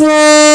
Yeah.